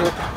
So